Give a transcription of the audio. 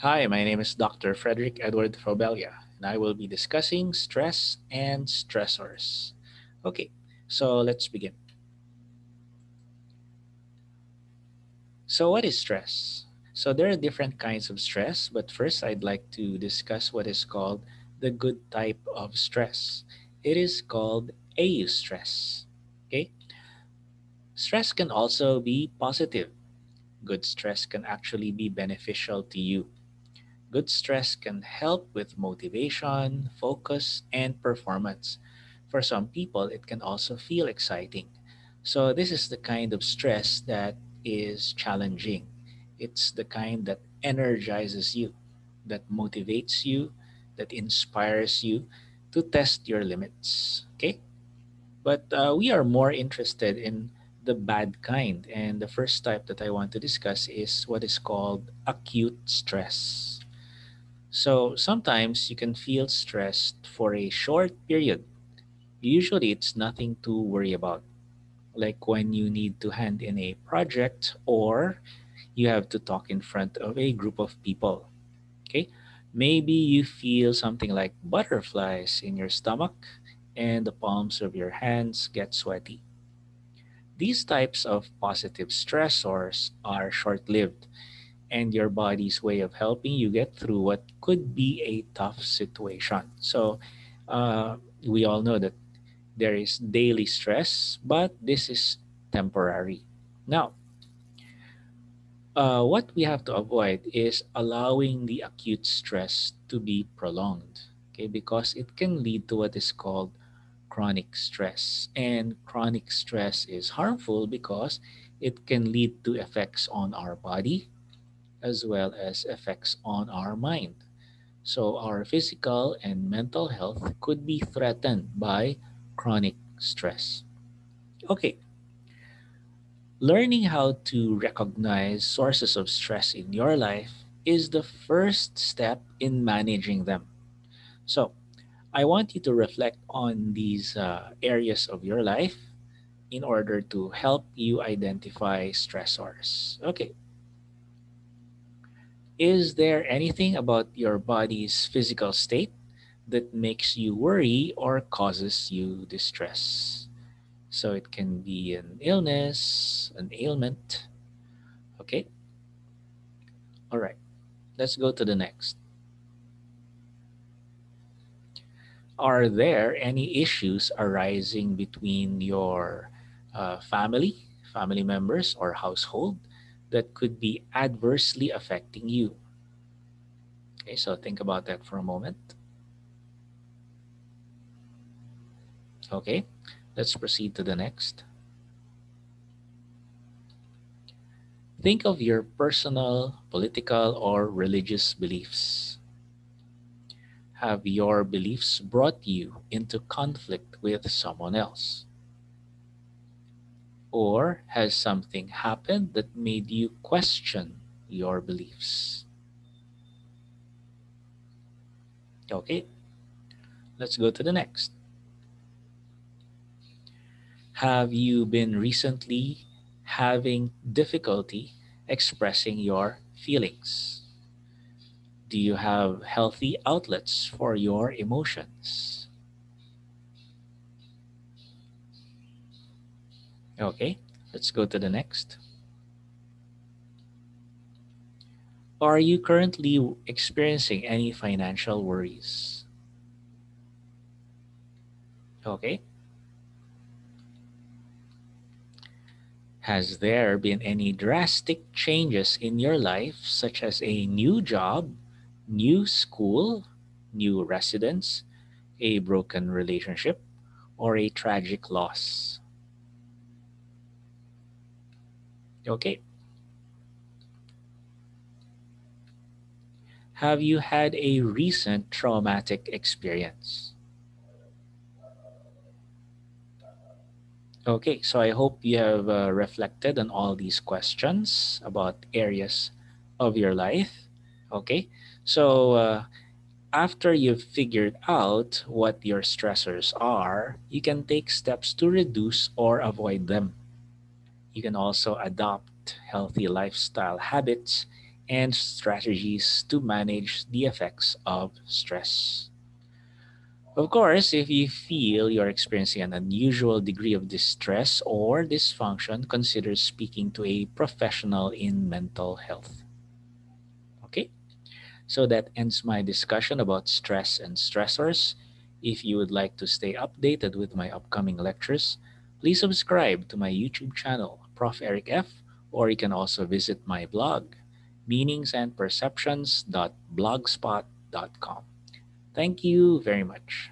Hi, my name is Dr. Frederick Edward Fabella, and I will be discussing stress and stressors. Okay, so let's begin. So, what is stress? So, there are different kinds of stress, but first, I'd like to discuss what is called the good type of stress. It is called eustress, Okay, stress can also be positive. Good stress can actually be beneficial to you Good stress can help with motivation, focus, and performance. For some people, it can also feel exciting. So, this is the kind of stress that is challenging. It's the kind that energizes you, that motivates you, that inspires you to test your limits. Okay? But uh, we are more interested in the bad kind. And the first type that I want to discuss is what is called acute stress. So sometimes you can feel stressed for a short period. Usually it's nothing to worry about, like when you need to hand in a project or you have to talk in front of a group of people. Okay? Maybe you feel something like butterflies in your stomach and the palms of your hands get sweaty. These types of positive stressors are short lived and your body's way of helping you get through what could be a tough situation. So, uh, we all know that there is daily stress, but this is temporary. Now, uh, what we have to avoid is allowing the acute stress to be prolonged, okay, because it can lead to what is called chronic stress. And chronic stress is harmful because it can lead to effects on our body, as well as effects on our mind. So, our physical and mental health could be threatened by chronic stress. Okay, learning how to recognize sources of stress in your life is the first step in managing them. So, I want you to reflect on these uh, areas of your life in order to help you identify stressors. Okay, is there anything about your body's physical state that makes you worry or causes you distress? So it can be an illness, an ailment. Okay. All right. Let's go to the next. Are there any issues arising between your uh, family, family members, or household that could be adversely affecting you. Okay, so think about that for a moment. Okay, let's proceed to the next. Think of your personal, political, or religious beliefs. Have your beliefs brought you into conflict with someone else? Or has something happened that made you question your beliefs? Okay, let's go to the next. Have you been recently having difficulty expressing your feelings? Do you have healthy outlets for your emotions? Okay, let's go to the next. Are you currently experiencing any financial worries? Okay. Has there been any drastic changes in your life, such as a new job, new school, new residence, a broken relationship, or a tragic loss? Okay. Have you had a recent traumatic experience? Okay, so I hope you have uh, reflected on all these questions about areas of your life. Okay, so uh, after you've figured out what your stressors are, you can take steps to reduce or avoid them. You can also adopt healthy lifestyle habits and strategies to manage the effects of stress. Of course, if you feel you're experiencing an unusual degree of distress or dysfunction, consider speaking to a professional in mental health. Okay, so that ends my discussion about stress and stressors. If you would like to stay updated with my upcoming lectures, please subscribe to my YouTube channel, Prof. Eric F., or you can also visit my blog, meaningsandperceptions.blogspot.com. Thank you very much.